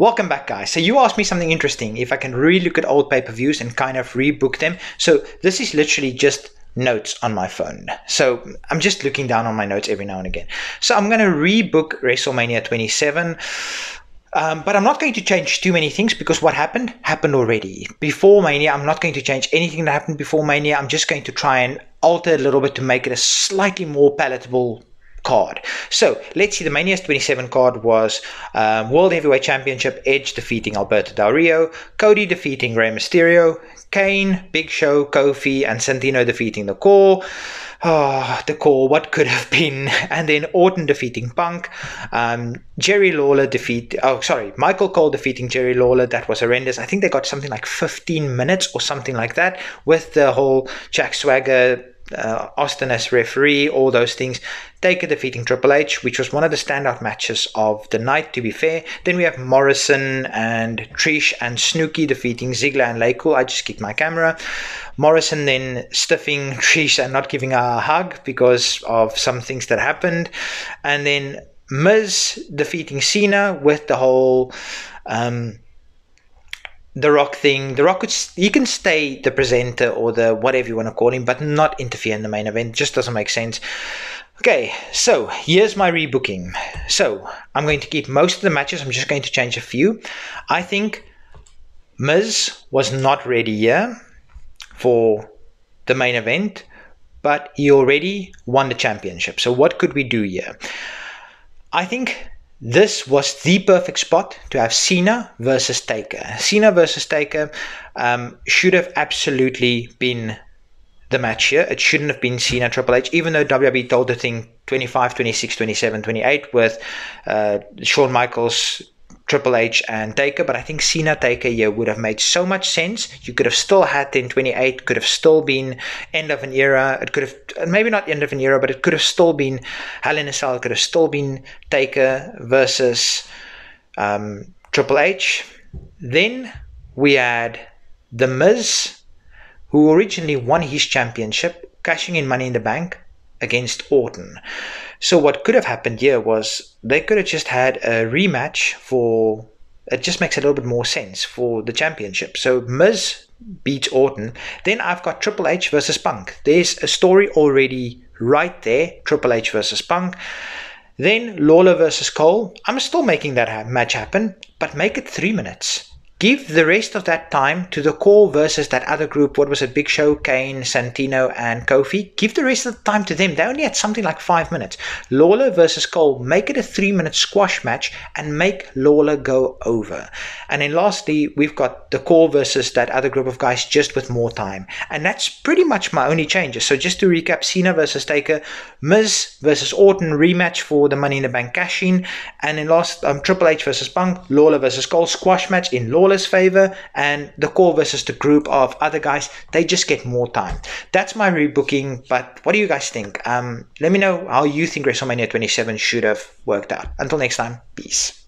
Welcome back, guys. So you asked me something interesting, if I can relook at old pay-per-views and kind of rebook them. So this is literally just notes on my phone. So I'm just looking down on my notes every now and again. So I'm going to rebook WrestleMania 27. Um, but I'm not going to change too many things because what happened happened already. Before Mania, I'm not going to change anything that happened before Mania. I'm just going to try and alter a little bit to make it a slightly more palatable card. So let's see. The Mania 27 card was um, World Heavyweight Championship: Edge defeating Alberto Del Rio, Cody defeating Rey Mysterio, Kane, Big Show, Kofi, and Santino defeating the Corre. Oh, the Corre, what could have been, and then Orton defeating Punk, um, Jerry Lawler defeat. Oh, sorry, Michael Cole defeating Jerry Lawler. That was horrendous. I think they got something like 15 minutes or something like that with the whole Jack Swagger uh, Austin as referee, all those things. Taker defeating Triple H, which was one of the standout matches of the night, to be fair. Then we have Morrison and Trish and Snooki defeating Ziggler and LayCool. I just kicked my camera. Morrison then stiffing Trish and not giving her a hug because of some things that happened. And then Miz defeating Cena with the whole. Um, the Rock thing. The Rock could he can stay the presenter or the whatever you want to call him, but not interfere in the main event. Just doesn't make sense. Okay, so here's my rebooking. So I'm going to keep most of the matches. I'm just going to change a few. I think Miz was not ready here for the main event, but he already won the championship. So what could we do here? I think this was the perfect spot to have Cena versus Taker. Cena versus Taker um, should have absolutely been the match here. It shouldn't have been Cena Triple H, even though WWE told the thing 25, 26, 27, 28 with uh, Shawn Michaels Triple H and Taker, but I think Cena Taker here would have made so much sense. You could have still had 1028, could have still been end of an era. It could have maybe not end of an era, but it could have still been Hell in a Cell. It could have still been Taker versus um, Triple H. Then we had The Miz, who originally won his championship, cashing in Money in the Bank against Orton. So what could have happened here was they could have just had a rematch for it just makes a little bit more sense for the championship. So Miz beats Orton. Then I've got Triple H versus Punk. There's a story already right there. Triple H versus Punk. Then Lawler versus Cole. I'm still making that match happen, but make it three minutes. Give the rest of that time to the Corre versus that other group. What was it? Big Show, Kane, Santino, and Kofi. Give the rest of the time to them. They only had something like five minutes. Lawler versus Cole. Make it a three minute squash match and make Lawler go over. And then lastly, we've got the Corre versus that other group of guys just with more time. And that's pretty much my only changes. So just to recap Cena versus Taker, Miz versus Orton rematch for the Money in the Bank cash in. And then last, um, Triple H versus Punk, Lawler versus Cole squash match in Lawler Favor, and the Corre versus the group of other guys, they just get more time. That's my rebooking, but what do you guys think? Um, let me know how you think WrestleMania 27 should have worked out. Until next time, peace.